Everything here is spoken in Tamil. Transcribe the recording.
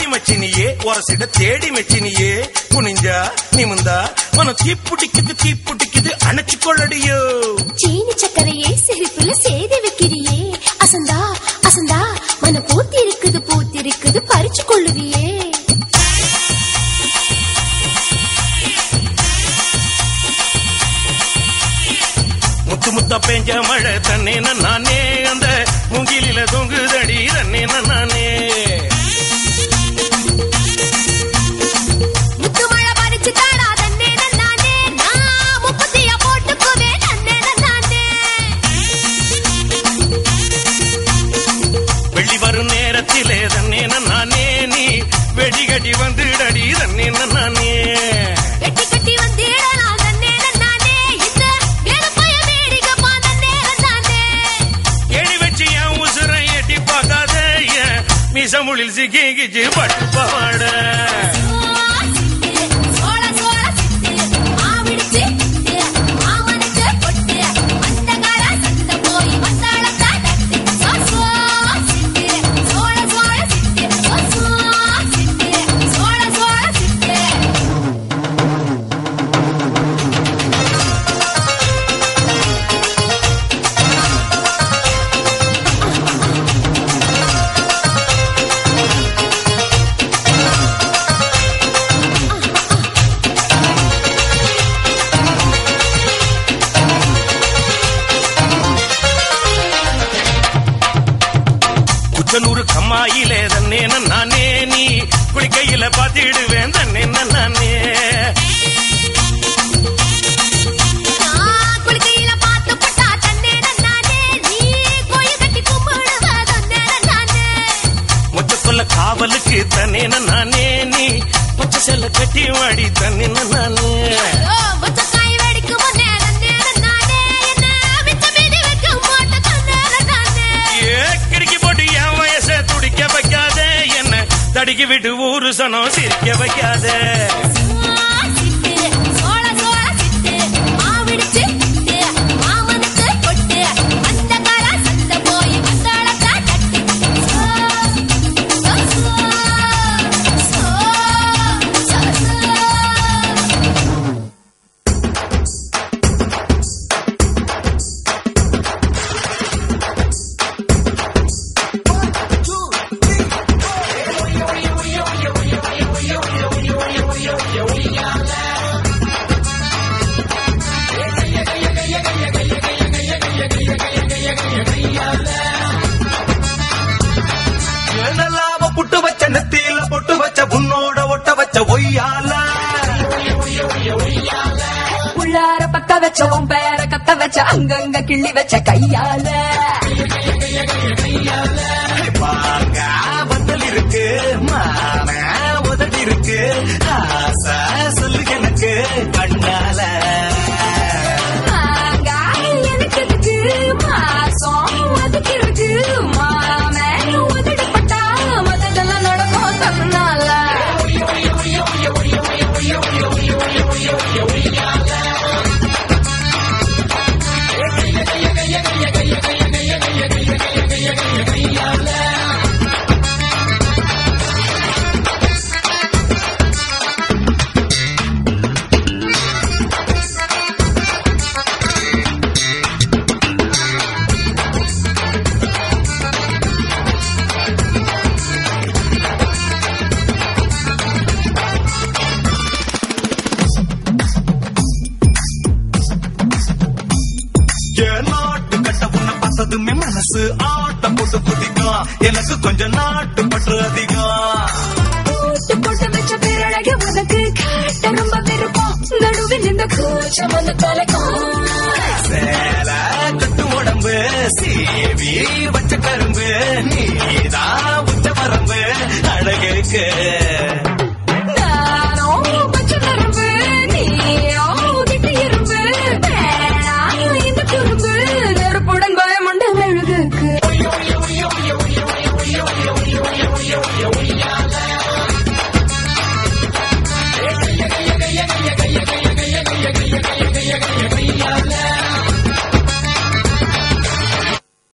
வாடி மச்சினியே உரசிட தேடி மெச்சினியே. குனிஞ்சா நிமிந்தா மனம் தீப்புடிக்குது தீப்புடிக்குது அணைச்சு கொள்ளடியோ சீனி சக்கரையே சிரிப்புல சேதி வைக்கிறியே. அசந்தா அசந்தா மன பூத்தி இருக்குது பூத்தி இருக்குது பறிச்சு கொள்ளுவியே. முத்து முத்தா பெஞ்ச மழை தன்னே நானே அந்த மூங்கிலில தொங்குதடி தன்னே நானே சமுளில் மிசமுளில் சிக்கி பட்டு பாவாட கம்மாயிலே தன்னே நானே நீ குளிக்கையில பாத்திடுவேன் தன்னே நானே காவலுக்கு தன்னே நானே நீ பச்சை செல்ல கட்டி வாடி தன்னே நானே தடிக்கி விட்டு ஊரு சனம் சிரிக்க வைக்காத. பத்த வச்ச உன் பேர கத்த வச்ச அங்கங்க கிள்ளி வச்ச கையால. பார்த்ததுமே மனசு ஆட்டம் போட்டு குதிக்கும் எனக்கு கொஞ்சம் நாட்டு பற்று அதிகம் போட்டு போட்டு வச்ச பேரழகு உனக்கு காட்ட ரொம்ப விருப்பம். நடுவில் இந்த கூச்சம் வந்து தொலைக்கும் சேல கட்டு உடம்பு சீவி வச்ச கரும்பு நீதான்